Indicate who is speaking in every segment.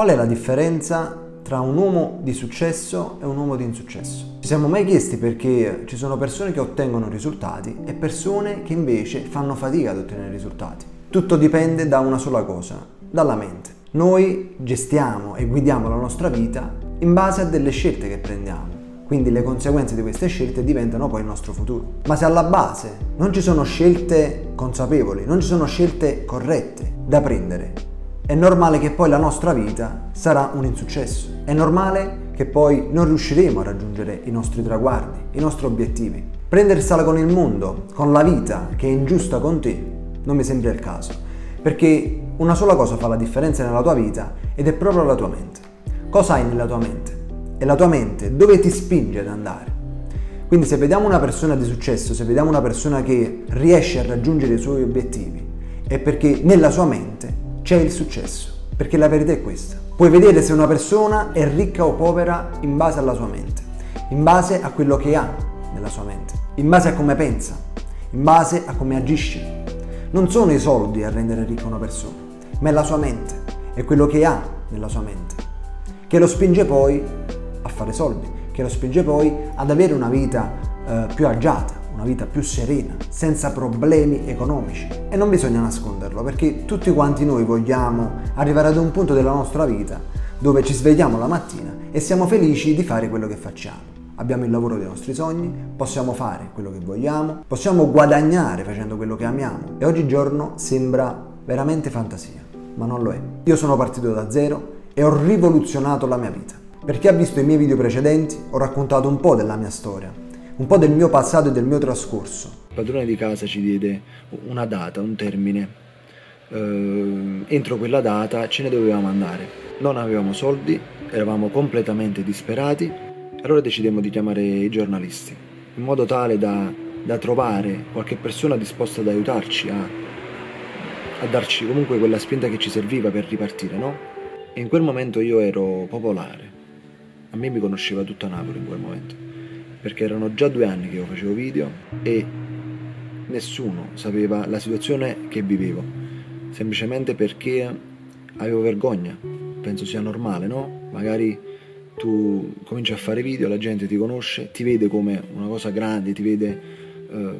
Speaker 1: Qual è la differenza tra un uomo di successo e un uomo di insuccesso? Ci siamo mai chiesti perché ci sono persone che ottengono risultati e persone che invece fanno fatica ad ottenere risultati? Tutto dipende da una sola cosa, dalla mente. Noi gestiamo e guidiamo la nostra vita in base a delle scelte che prendiamo. Quindi le conseguenze di queste scelte diventano poi il nostro futuro. Ma se alla base non ci sono scelte consapevoli, non ci sono scelte corrette da prendere, è normale che poi la nostra vita sarà un insuccesso. È normale che poi non riusciremo a raggiungere i nostri traguardi, i nostri obiettivi. Prendersela con il mondo, con la vita che è ingiusta con te, non mi sembra il caso. Perché una sola cosa fa la differenza nella tua vita ed è proprio la tua mente. Cosa hai nella tua mente? E la tua mente dove ti spinge ad andare? Quindi se vediamo una persona di successo, se vediamo una persona che riesce a raggiungere i suoi obiettivi, è perché nella sua mente c'è il successo. Perché la verità è questa. Puoi vedere se una persona è ricca o povera in base alla sua mente, in base a quello che ha nella sua mente, in base a come pensa, in base a come agisce. Non sono i soldi a rendere ricca una persona, ma è la sua mente, è quello che ha nella sua mente, che lo spinge poi a fare soldi, che lo spinge poi ad avere una vita eh, più agiata, una vita più serena, senza problemi economici. E non bisogna nasconderlo, perché tutti quanti noi vogliamo arrivare ad un punto della nostra vita dove ci svegliamo la mattina e siamo felici di fare quello che facciamo. Abbiamo il lavoro dei nostri sogni, possiamo fare quello che vogliamo, possiamo guadagnare facendo quello che amiamo e oggigiorno sembra veramente fantasia, ma non lo è. Io sono partito da zero e ho rivoluzionato la mia vita. Per chi ha visto i miei video precedenti ho raccontato un po' della mia storia, un po' del mio passato e del mio trascorso.
Speaker 2: Il padrone di casa ci diede una data, un termine. Uh, entro quella data ce ne dovevamo andare. Non avevamo soldi, eravamo completamente disperati. Allora decidemmo di chiamare i giornalisti, in modo tale da, da trovare qualche persona disposta ad aiutarci, a, a darci comunque quella spinta che ci serviva per ripartire, no? E in quel momento io ero popolare. A me mi conosceva tutta Napoli in quel momento perché erano già due anni che io facevo video e nessuno sapeva la situazione che vivevo, semplicemente perché avevo vergogna. Penso sia normale, no? Magari tu cominci a fare video, la gente ti conosce, ti vede come una cosa grande, ti vede eh,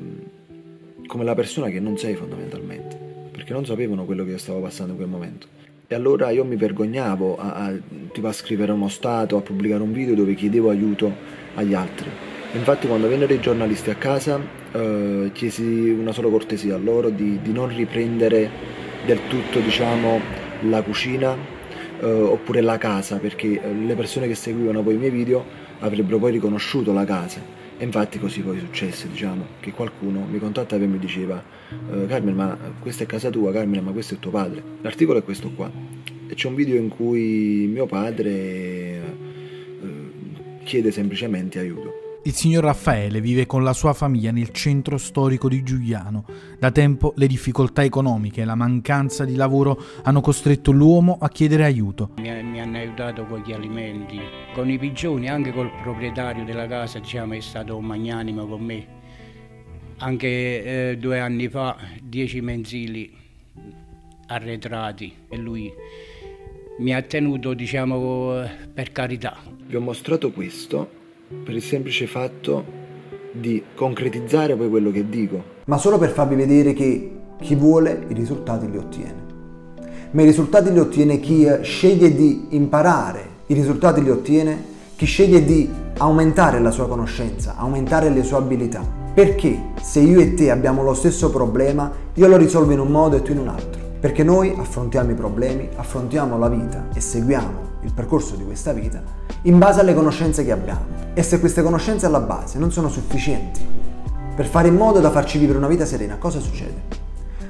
Speaker 2: come la persona che non sei fondamentalmente, perché non sapevano quello che io stavo passando in quel momento. E allora io mi vergognavo a, a, tipo a scrivere uno stato, a pubblicare un video dove chiedevo aiuto agli altri. Infatti quando vennero i giornalisti a casa eh, chiesi una sola cortesia a loro di, di non riprendere del tutto diciamo, la cucina eh, oppure la casa perché eh, le persone che seguivano poi i miei video avrebbero poi riconosciuto la casa e infatti così poi successe diciamo che qualcuno mi contattava e mi diceva eh, Carmen ma questa è casa tua Carmen ma questo è tuo padre. L'articolo è questo qua. E c'è un video in cui mio padre eh, chiede semplicemente aiuto
Speaker 3: il signor Raffaele vive con la sua famiglia nel centro storico di Giuliano. Da tempo le difficoltà economiche e la mancanza di lavoro hanno costretto l'uomo a chiedere aiuto.
Speaker 4: Mi, mi, hanno aiutato con gli alimenti, con i pigioni, anche col proprietario della casa, diciamo, è stato magnanimo con me. Anche eh, due anni fa, dieci mensili arretrati e lui mi ha tenuto, diciamo, per carità.
Speaker 2: Vi ho mostrato questo per il semplice fatto di concretizzare poi quello che dico.
Speaker 1: Ma solo per farvi vedere che chi vuole i risultati li ottiene. Ma i risultati li ottiene chi sceglie di imparare, i risultati li ottiene chi sceglie di aumentare la sua conoscenza, aumentare le sue abilità. Perché se io e te abbiamo lo stesso problema, io lo risolvo in un modo e tu in un altro. Perché noi affrontiamo i problemi, affrontiamo la vita e seguiamo il percorso di questa vita in base alle conoscenze che abbiamo. E se queste conoscenze alla base non sono sufficienti per fare in modo da farci vivere una vita serena, cosa succede?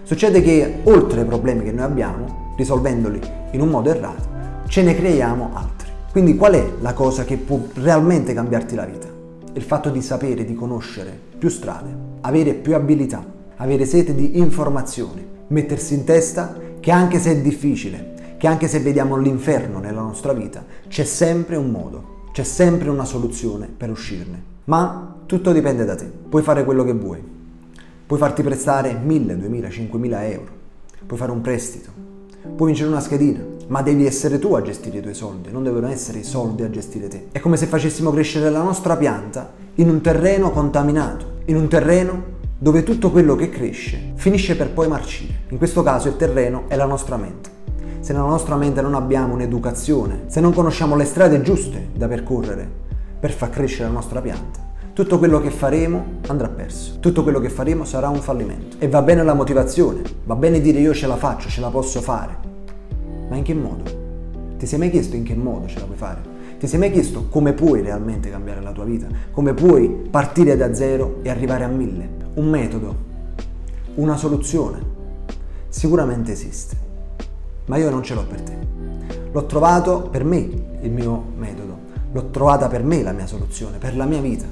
Speaker 1: Succede che oltre ai problemi che noi abbiamo, risolvendoli in un modo errato, ce ne creiamo altri. Quindi qual è la cosa che può realmente cambiarti la vita? Il fatto di sapere, di conoscere più strade, avere più abilità, avere sete di informazioni, mettersi in testa che anche se è difficile, che anche se vediamo l'inferno nella nostra vita, c'è sempre un modo, c'è sempre una soluzione per uscirne. Ma tutto dipende da te, puoi fare quello che vuoi, puoi farti prestare 1000, 2000, 5000 euro, puoi fare un prestito, puoi vincere una schedina, ma devi essere tu a gestire i tuoi soldi, non devono essere i soldi a gestire te. È come se facessimo crescere la nostra pianta in un terreno contaminato, in un terreno dove tutto quello che cresce finisce per poi marcire. In questo caso il terreno è la nostra mente. Se nella nostra mente non abbiamo un'educazione, se non conosciamo le strade giuste da percorrere per far crescere la nostra pianta, tutto quello che faremo andrà perso, tutto quello che faremo sarà un fallimento. E va bene la motivazione, va bene dire io ce la faccio, ce la posso fare, ma in che modo? Ti sei mai chiesto in che modo ce la puoi fare? Ti sei mai chiesto come puoi realmente cambiare la tua vita? Come puoi partire da zero e arrivare a mille? Un metodo, una soluzione, sicuramente esiste, ma io non ce l'ho per te. L'ho trovato per me il mio metodo, l'ho trovata per me la mia soluzione, per la mia vita.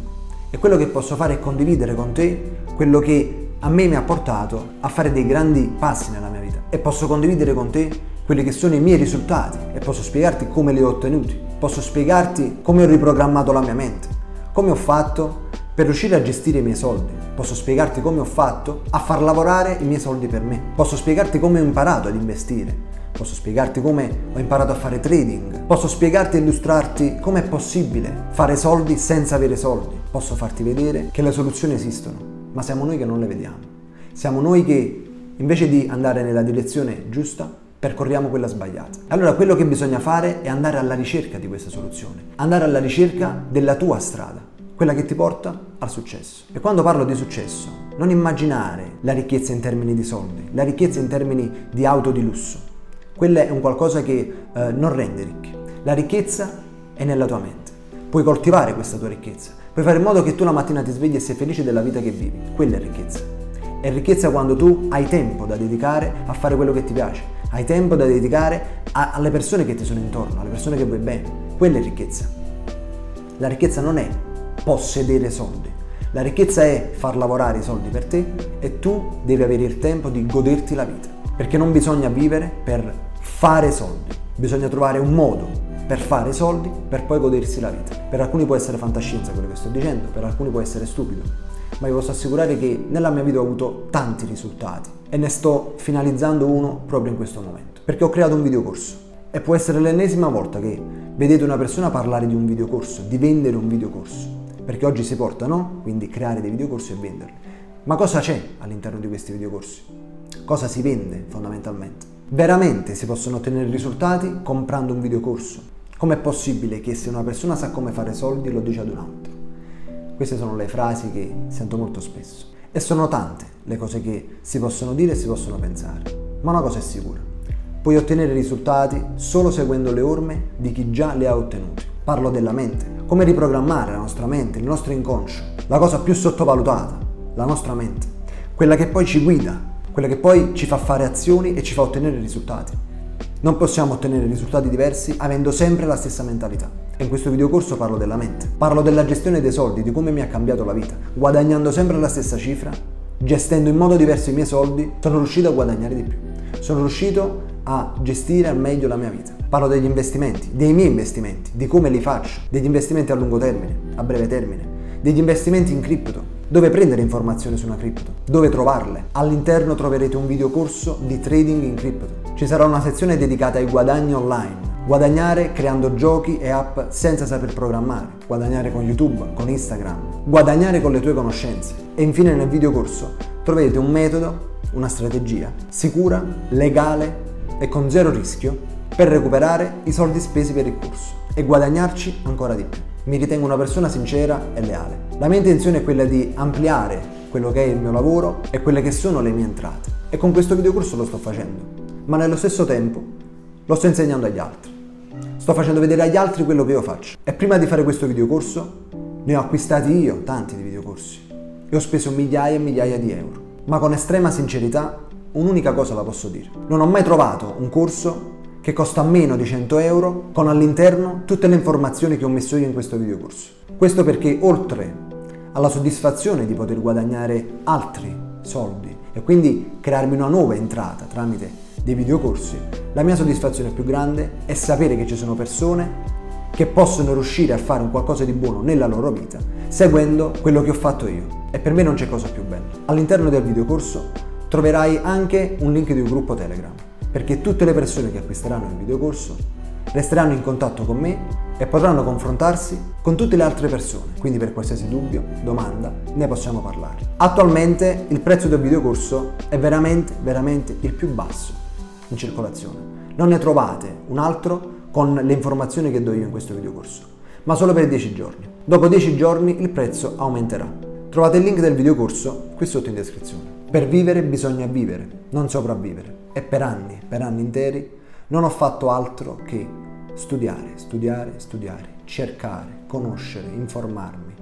Speaker 1: E quello che posso fare è condividere con te quello che a me mi ha portato a fare dei grandi passi nella mia vita. E posso condividere con te quelli che sono i miei risultati e posso spiegarti come li ho ottenuti. Posso spiegarti come ho riprogrammato la mia mente, come ho fatto per riuscire a gestire i miei soldi. Posso spiegarti come ho fatto a far lavorare i miei soldi per me. Posso spiegarti come ho imparato ad investire. Posso spiegarti come ho imparato a fare trading. Posso spiegarti e illustrarti come è possibile fare soldi senza avere soldi. Posso farti vedere che le soluzioni esistono, ma siamo noi che non le vediamo. Siamo noi che invece di andare nella direzione giusta, percorriamo quella sbagliata. Allora quello che bisogna fare è andare alla ricerca di questa soluzione, andare alla ricerca della tua strada, quella che ti porta al successo. E quando parlo di successo, non immaginare la ricchezza in termini di soldi, la ricchezza in termini di auto di lusso, quella è un qualcosa che eh, non rende ricchi. La ricchezza è nella tua mente. Puoi coltivare questa tua ricchezza. Puoi fare in modo che tu la mattina ti svegli e sei felice della vita che vivi. Quella è ricchezza. È ricchezza quando tu hai tempo da dedicare a fare quello che ti piace. Hai tempo da dedicare a, alle persone che ti sono intorno, alle persone che vuoi bene. Quella è ricchezza. La ricchezza non è possedere soldi. La ricchezza è far lavorare i soldi per te e tu devi avere il tempo di goderti la vita. Perché non bisogna vivere per fare soldi. Bisogna trovare un modo per fare soldi per poi godersi la vita. Per alcuni può essere fantascienza quello che sto dicendo, per alcuni può essere stupido, ma vi posso assicurare che nella mia vita ho avuto tanti risultati e ne sto finalizzando uno proprio in questo momento, perché ho creato un videocorso e può essere l'ennesima volta che vedete una persona parlare di un videocorso, di vendere un videocorso, perché oggi si porta, no? Quindi creare dei videocorsi e venderli. Ma cosa c'è all'interno di questi videocorsi? Cosa si vende fondamentalmente? Veramente si possono ottenere risultati comprando un videocorso. Com'è possibile che se una persona sa come fare soldi lo dice ad un altro? Queste sono le frasi che sento molto spesso. E sono tante le cose che si possono dire e si possono pensare. Ma una cosa è sicura. Puoi ottenere risultati solo seguendo le orme di chi già le ha ottenuti. Parlo della mente. Come riprogrammare la nostra mente, il nostro inconscio. La cosa più sottovalutata, la nostra mente. Quella che poi ci guida quella che poi ci fa fare azioni e ci fa ottenere risultati. Non possiamo ottenere risultati diversi avendo sempre la stessa mentalità. E in questo videocorso parlo della mente, parlo della gestione dei soldi, di come mi ha cambiato la vita. Guadagnando sempre la stessa cifra, gestendo in modo diverso i miei soldi, sono riuscito a guadagnare di più. Sono riuscito a gestire al meglio la mia vita. Parlo degli investimenti, dei miei investimenti, di come li faccio, degli investimenti a lungo termine, a breve termine, degli investimenti in cripto, dove prendere informazioni su una cripto? Dove trovarle? All'interno troverete un videocorso di trading in cripto. Ci sarà una sezione dedicata ai guadagni online. Guadagnare creando giochi e app senza saper programmare. Guadagnare con YouTube, con Instagram. Guadagnare con le tue conoscenze. E infine nel videocorso troverete un metodo, una strategia sicura, legale e con zero rischio per recuperare i soldi spesi per il corso e guadagnarci ancora di più mi ritengo una persona sincera e leale. La mia intenzione è quella di ampliare quello che è il mio lavoro e quelle che sono le mie entrate. E con questo videocorso lo sto facendo. Ma nello stesso tempo lo sto insegnando agli altri. Sto facendo vedere agli altri quello che io faccio. E prima di fare questo videocorso ne ho acquistati io tanti di videocorsi. E ho speso migliaia e migliaia di euro. Ma con estrema sincerità un'unica cosa la posso dire. Non ho mai trovato un corso che costa meno di 100 euro con all'interno tutte le informazioni che ho messo io in questo videocorso. Questo perché oltre alla soddisfazione di poter guadagnare altri soldi e quindi crearmi una nuova entrata tramite dei videocorsi, la mia soddisfazione più grande è sapere che ci sono persone che possono riuscire a fare un qualcosa di buono nella loro vita seguendo quello che ho fatto io. E per me non c'è cosa più bella. All'interno del videocorso troverai anche un link di un gruppo Telegram perché tutte le persone che acquisteranno il videocorso resteranno in contatto con me e potranno confrontarsi con tutte le altre persone, quindi per qualsiasi dubbio, domanda, ne possiamo parlare. Attualmente il prezzo del videocorso è veramente, veramente il più basso in circolazione. Non ne trovate un altro con le informazioni che do io in questo videocorso, ma solo per 10 giorni. Dopo 10 giorni il prezzo aumenterà. Trovate il link del videocorso qui sotto in descrizione. Per vivere bisogna vivere, non sopravvivere. E per anni, per anni interi, non ho fatto altro che studiare, studiare, studiare, cercare, conoscere, informarmi,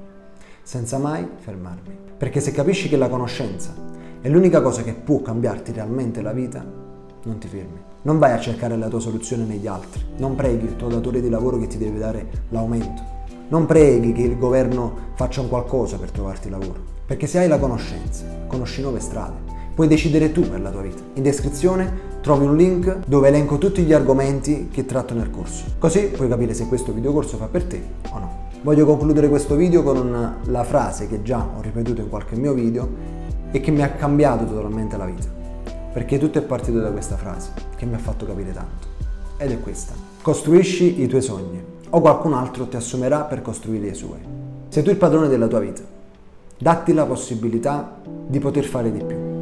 Speaker 1: senza mai fermarmi. Perché se capisci che la conoscenza è l'unica cosa che può cambiarti realmente la vita, non ti fermi. Non vai a cercare la tua soluzione negli altri, non preghi il tuo datore di lavoro che ti deve dare l'aumento, non preghi che il governo faccia un qualcosa per trovarti lavoro, perché se hai la conoscenza, conosci nuove strade, puoi decidere tu per la tua vita. In descrizione trovi un link dove elenco tutti gli argomenti che tratto nel corso. Così puoi capire se questo videocorso fa per te o no. Voglio concludere questo video con la frase che già ho ripetuto in qualche mio video e che mi ha cambiato totalmente la vita. Perché tutto è partito da questa frase che mi ha fatto capire tanto. Ed è questa. Costruisci i tuoi sogni o qualcun altro ti assumerà per costruire le sue. Sei tu il padrone della tua vita. Datti la possibilità di poter fare di più.